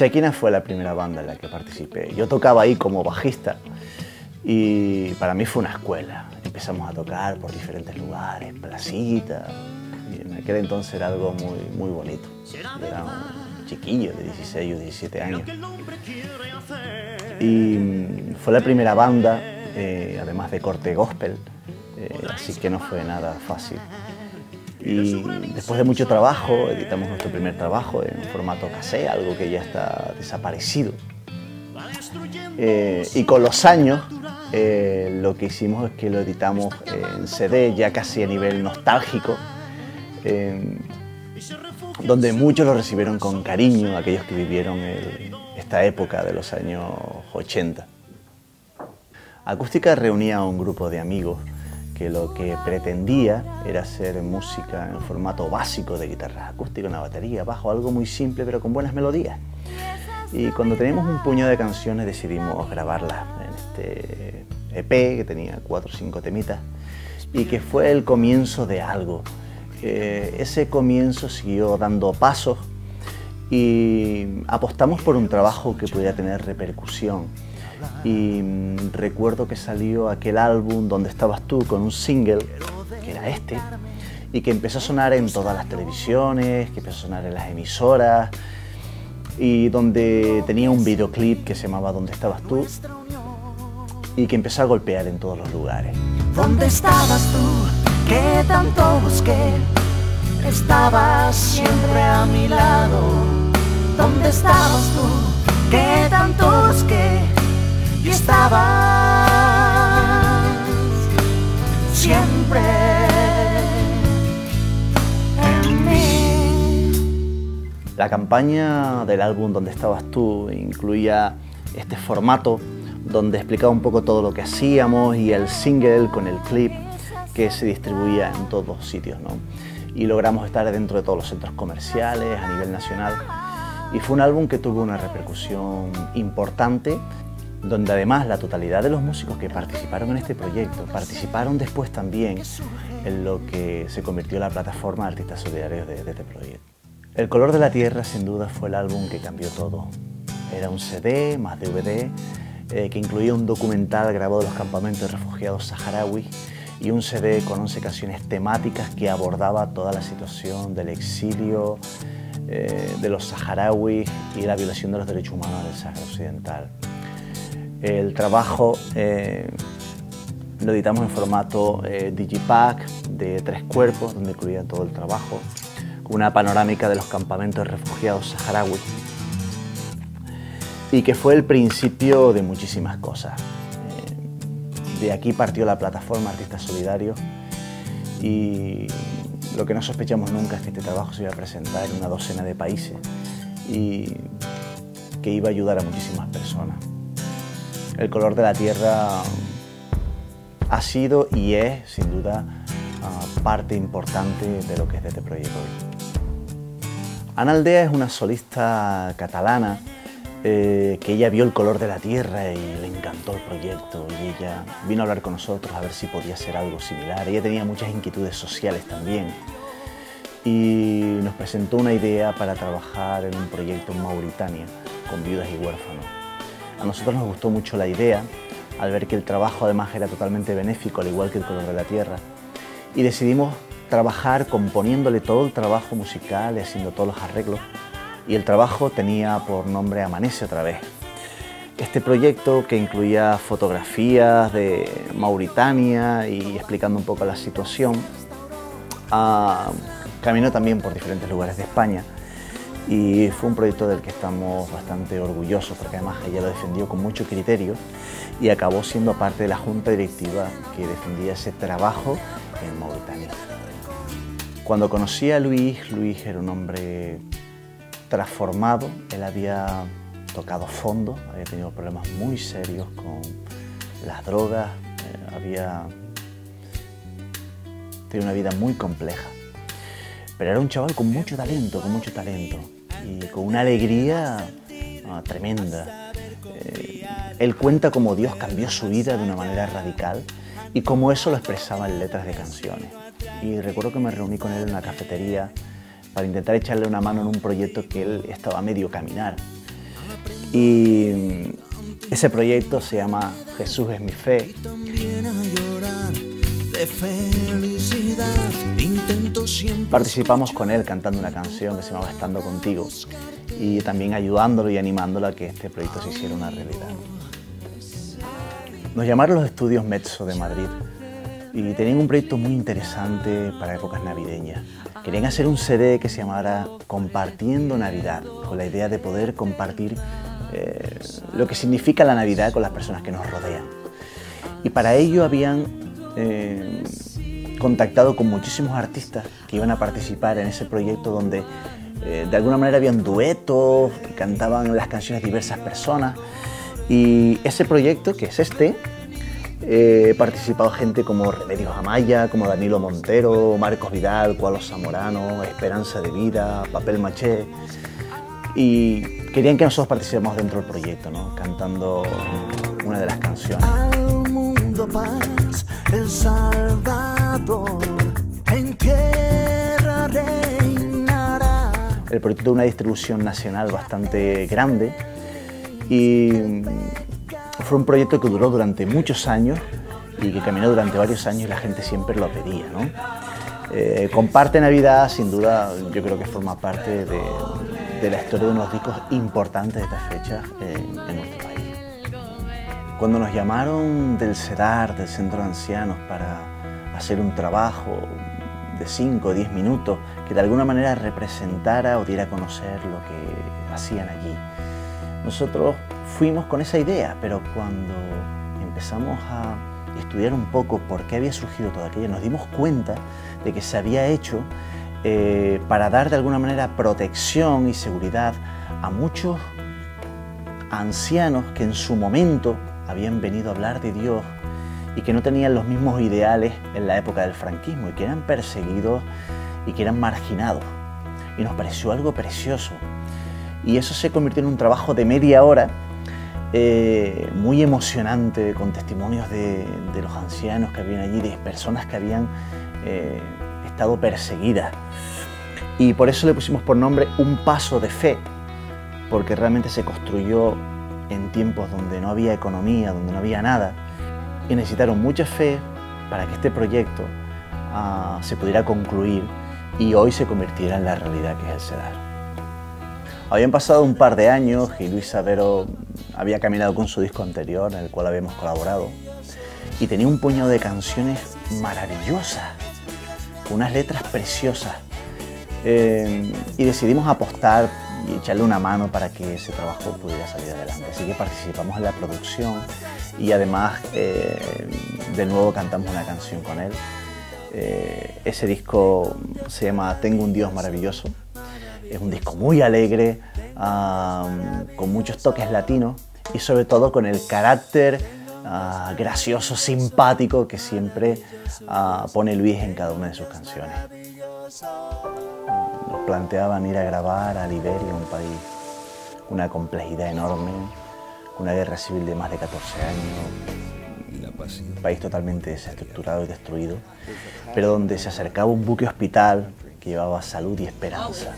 Shekina fue la primera banda en la que participé. Yo tocaba ahí como bajista y para mí fue una escuela. Empezamos a tocar por diferentes lugares, placitas. En aquel entonces era algo muy, muy bonito. era chiquillo de 16 o 17 años. Y mm, fue la primera banda, eh, además de corte gospel, eh, así que no fue nada fácil. Y después de mucho trabajo, editamos nuestro primer trabajo en formato cassette, algo que ya está desaparecido. Eh, y con los años, eh, lo que hicimos es que lo editamos en CD, ya casi a nivel nostálgico, donde muchos lo recibieron con cariño, aquellos que vivieron esta época de los años 80. Acústica reunía a un grupo de amigos que lo que pretendía era hacer música en formato básico de guitarra acústica, una batería, bajo, algo muy simple pero con buenas melodías. Y cuando teníamos un puño de canciones decidimos grabarlas en este EP que tenía cuatro o cinco temitas y que fue el comienzo de algo. Ese comienzo siguió dando pasos y apostamos por un trabajo que pudiera tener repercusión y mm, recuerdo que salió aquel álbum donde estabas tú con un single, que era este, y que empezó a sonar en todas las televisiones, que empezó a sonar en las emisoras, y donde tenía un videoclip que se llamaba Donde estabas tú, y que empezó a golpear en todos los lugares. ¿Dónde estabas tú? ¿Qué tanto busqué? Estabas siempre a mi lado. ¿Dónde estabas tú? ¿Qué tanto busqué? y estabas siempre en mí. La campaña del álbum Donde estabas tú incluía este formato donde explicaba un poco todo lo que hacíamos y el single con el clip que se distribuía en todos sitios. ¿no? Y logramos estar dentro de todos los centros comerciales a nivel nacional. Y fue un álbum que tuvo una repercusión importante donde además la totalidad de los músicos que participaron en este proyecto participaron después también en lo que se convirtió en la plataforma de artistas solidarios de, este proyecto. El color de la tierra sin duda fue el álbum que cambió todo. Era un CD más DVD eh, que incluía un documental grabado en los campamentos de refugiados saharauis y un CD con 11 canciones temáticas que abordaba toda la situación del exilio eh, de los saharauis y la violación de los derechos humanos del Sahara Occidental. El trabajo eh, lo editamos en formato eh, Digipack de tres cuerpos, donde incluía todo el trabajo, con una panorámica de los campamentos de refugiados saharauis y que fue el principio de muchísimas cosas. De aquí partió la plataforma Artistas Solidarios y lo que no sospechamos nunca es que este trabajo se iba a presentar en una docena de países y que iba a ayudar a muchísimas personas el color de la tierra ha sido y es, sin duda, ah, parte importante de lo que es de este proyecto hoy. Ana Aldea es una solista catalana eh, que ella vio el color de la tierra y le encantó el proyecto y ella vino a hablar con nosotros a ver si podía ser algo similar. Ella tenía muchas inquietudes sociales también y nos presentó una idea para trabajar en un proyecto en Mauritania con viudas y huérfanos. A nosotros nos gustó mucho la idea, al ver que el trabajo además era totalmente benéfico, al igual que el color de la tierra, y decidimos trabajar componiéndole todo el trabajo musical y haciendo todos los arreglos, y el trabajo tenía por nombre Amanece otra vez. Este proyecto que incluía fotografías de Mauritania y explicando un poco la situación, ah, caminó también por diferentes lugares de España y fue un proyecto del que estamos bastante orgullosos porque además ella lo defendió con mucho criterio y acabó siendo parte de la junta directiva que defendía ese trabajo en Mauritania. Cuando conocí a Luis, Luis era un hombre transformado, él había tocado fondo, había tenido problemas muy serios con las drogas, eh, había tenido una vida muy compleja pero era un chaval con mucho talento, con mucho talento y con una alegría ah, tremenda. Eh, él cuenta cómo Dios cambió su vida de una manera radical y cómo eso lo expresaba en letras de canciones. Y recuerdo que me reuní con él en una cafetería para intentar echarle una mano en un proyecto que él estaba medio caminar. Y ese proyecto se llama Jesús es mi fe. Participamos con él cantando una canción que se llamaba Estando contigo y también ayudándolo y animándolo a que este proyecto se hiciera una realidad. Nos llamaron los estudios Mezzo de Madrid y tenían un proyecto muy interesante para épocas navideñas. Querían hacer un CD que se llamara Compartiendo Navidad, con la idea de poder compartir eh, lo que significa la Navidad con las personas que nos rodean. Y para ello habían eh, contactado con muchísimos artistas que iban a participar en ese proyecto donde eh, de alguna manera habían duetos, cantaban las canciones diversas personas. Y ese proyecto, que es este, He participado gente como Remedios Amaya, como Danilo Montero, Marcos Vidal, Cualo Zamorano, Esperanza de Vida, Papel Maché. Y querían que nosotros participemos dentro del proyecto, ¿no? cantando una de las canciones. Al mundo paz, el Salvador, en tierra reinará. El proyecto de una distribución nacional bastante grande y fue un proyecto que duró durante muchos años y que caminó durante varios años y la gente siempre lo pedía. ¿no? Eh, comparte Navidad, sin duda, yo creo que forma parte de, de la historia de unos discos importantes de esta fecha en, en nuestro país. Cuando nos llamaron del CEDAR, del Centro de Ancianos, para hacer un trabajo de 5 o 10 minutos que de alguna manera representara o diera a conocer lo que hacían allí, nosotros fuimos con esa idea, pero cuando empezamos a estudiar un poco por qué había surgido todo aquello, nos dimos cuenta de que se había hecho eh, para dar de alguna manera protección y seguridad a muchos ancianos que en su momento habían venido a hablar de Dios y que no tenían los mismos ideales en la época del franquismo y que eran perseguidos y que eran marginados. Y nos pareció algo precioso. Y eso se convirtió en un trabajo de media hora eh, muy emocionante, con testimonios de, los ancianos que habían allí, de personas que habían eh, estado perseguidas. Y por eso le pusimos por nombre Un Paso de Fe, porque realmente se construyó en tiempos donde no había economía, donde no había nada, y necesitaron mucha fe para que este proyecto uh, se pudiera concluir y hoy se convirtiera en la realidad que es el CEDAR. Habían pasado un par de años y Luis Savero había caminado con su disco anterior, en el cual habíamos colaborado, y tenía un puñado de canciones maravillosas, unas letras preciosas. Eh, y decidimos apostar y echarle una mano para que ese trabajo pudiera salir adelante. Así que participamos en la producción y además eh, de nuevo cantamos una canción con él. Eh, ese disco se llama Tengo un Dios maravilloso. Es un disco muy alegre, con muchos toques latinos y sobre todo con el carácter uh, gracioso, simpático que siempre uh, pone Luis en cada una de sus canciones. Nos planteaban ir a grabar a Liberia, un país con una complejidad enorme, una guerra civil de más de 14 años, un país totalmente desestructurado y destruido, pero donde se acercaba un buque hospital que llevaba salud y esperanza.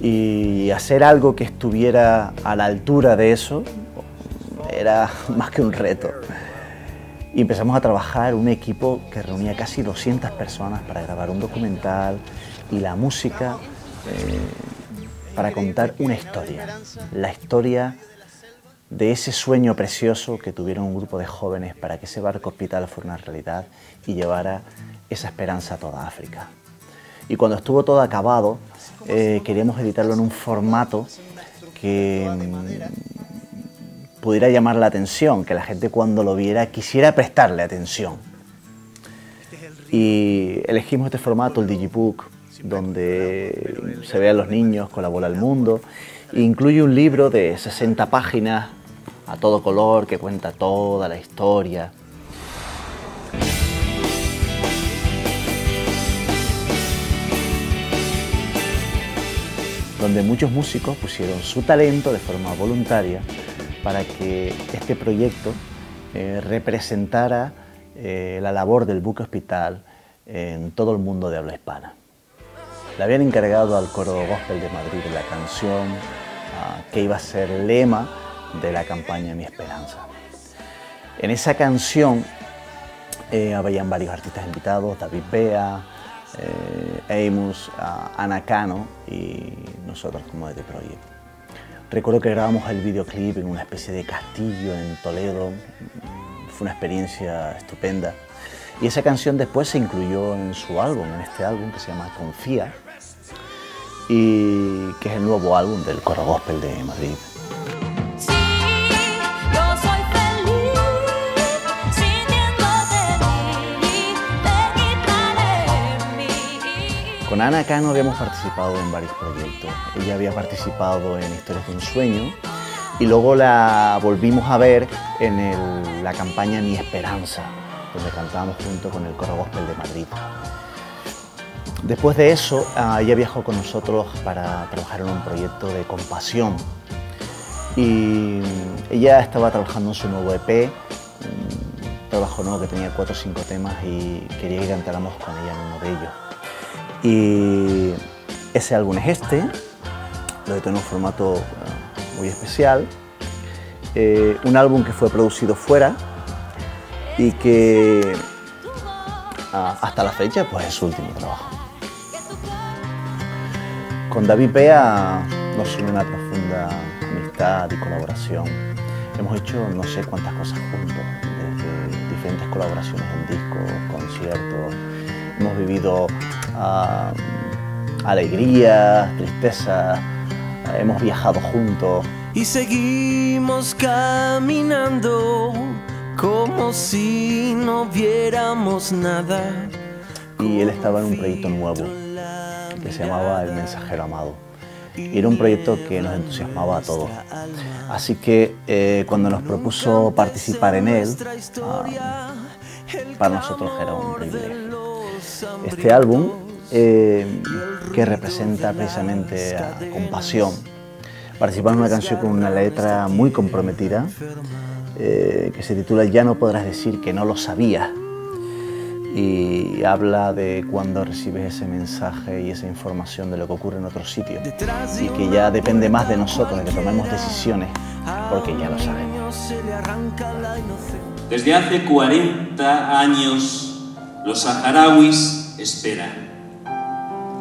Y hacer algo que estuviera a la altura de eso era más que un reto. Y empezamos a trabajar un equipo que reunía casi 200 personas para grabar un documental y la música eh, para contar una historia. La historia de ese sueño precioso que tuvieron un grupo de jóvenes para que ese barco hospital fuera una realidad y llevara esa esperanza a toda África. Y cuando estuvo todo acabado, eh, queríamos editarlo en un formato que mm, pudiera llamar la atención, que la gente cuando lo viera quisiera prestarle atención. Y elegimos este formato, el Digibook, donde se vean los niños con la bola al mundo. E incluye un libro de 60 páginas a todo color que cuenta toda la historia. Donde muchos músicos pusieron su talento de forma voluntaria para que este proyecto eh, representara eh, la labor del buque hospital en todo el mundo de habla hispana. Le habían encargado al coro gospel de Madrid la canción ah, que iba a ser lema de la campaña Mi Esperanza. En esa canción eh, habían varios artistas invitados, David Bea, eh, Amos, Ana Cano y nosotros como de The Project. Recuerdo que grabamos el videoclip en una especie de castillo en Toledo, fue una experiencia estupenda. Y esa canción después se incluyó en su álbum, en este álbum que se llama Confía, y que es el nuevo álbum del coro gospel de Madrid. Con Ana Cano habíamos participado en varios proyectos. Ella había participado en Historias de un Sueño y luego la volvimos a ver en la campaña Mi Esperanza, donde cantábamos junto con el Coro Gospel de Madrid. Después de eso, ah, ella viajó con nosotros para trabajar en un proyecto de compasión. Y ella estaba trabajando en su nuevo EP, un trabajo nuevo que tenía cuatro o cinco temas y quería que cantáramos con ella en uno de ellos. Y ese álbum es este, lo de tener un formato muy especial. Eh, un álbum que fue producido fuera y que ah, hasta la fecha pues, es su último trabajo. Con David Pea nos une una profunda amistad y colaboración. Hemos hecho no sé cuántas cosas juntos, desde diferentes colaboraciones en discos, conciertos. Hemos vivido uh, alegrías, tristezas, hemos viajado juntos. Y seguimos caminando como si no viéramos nada. Y él estaba en un proyecto nuevo que se llamaba El Mensajero Amado. Y era un proyecto que nos entusiasmaba a todos. Así que eh, cuando nos propuso participar en él, ah, para nosotros era un privilegio. Este álbum, eh, que representa precisamente a compasión, participar en una canción con una letra muy comprometida, eh, que se titula Ya no podrás decir que no lo sabías y habla de cuando recibes ese mensaje y esa información de lo que ocurre en otro sitio y que ya depende más de nosotros, de que tomemos decisiones, porque ya lo sabemos. Desde hace 40 años los saharauis esperan.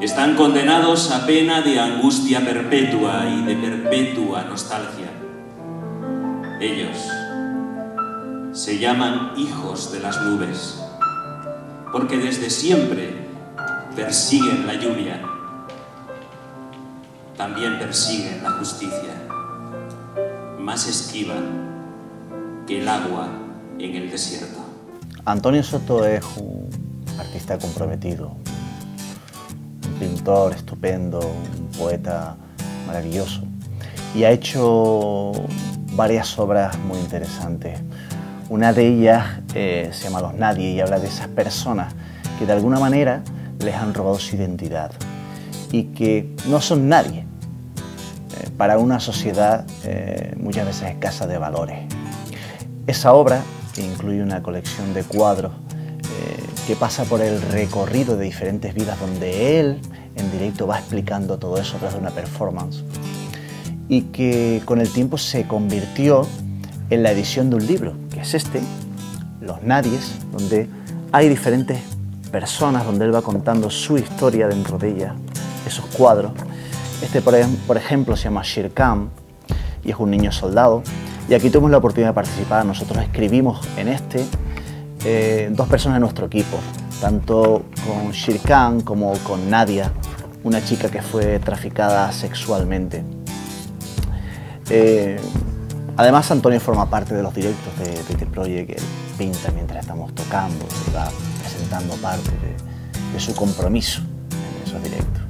Están condenados a pena de angustia perpetua y de perpetua nostalgia. Ellos se llaman hijos de las nubes porque desde siempre persiguen la lluvia, también persiguen la justicia, más esquivan que el agua en el desierto. Antonio Soto es un artista comprometido, pintor estupendo, un poeta maravilloso y ha hecho varias obras muy interesantes. Una de ellas eh, se llama Los Nadie y habla de esas personas que de alguna manera les han robado su identidad y que no son nadie eh, para una sociedad eh, muchas veces escasa de valores. Esa obra incluye una colección de cuadros que pasa por el recorrido de diferentes vidas donde él en directo va explicando todo eso a través de una performance y que con el tiempo se convirtió en la edición de un libro, que es este, Los Nadies, donde hay diferentes personas, donde él va contando su historia dentro de ella, esos cuadros. Este, por ejemplo, se llama Shirkan y es un niño soldado. Y aquí tuvimos la oportunidad de participar. Nosotros escribimos en este eh, dos personas de nuestro equipo, tanto con Shirkan como con Nadia, una chica que fue traficada sexualmente. Eh, Además, Antonio forma parte de los directos de, este proyecto, que pinta mientras estamos tocando, va presentando parte de, de su compromiso en esos directos.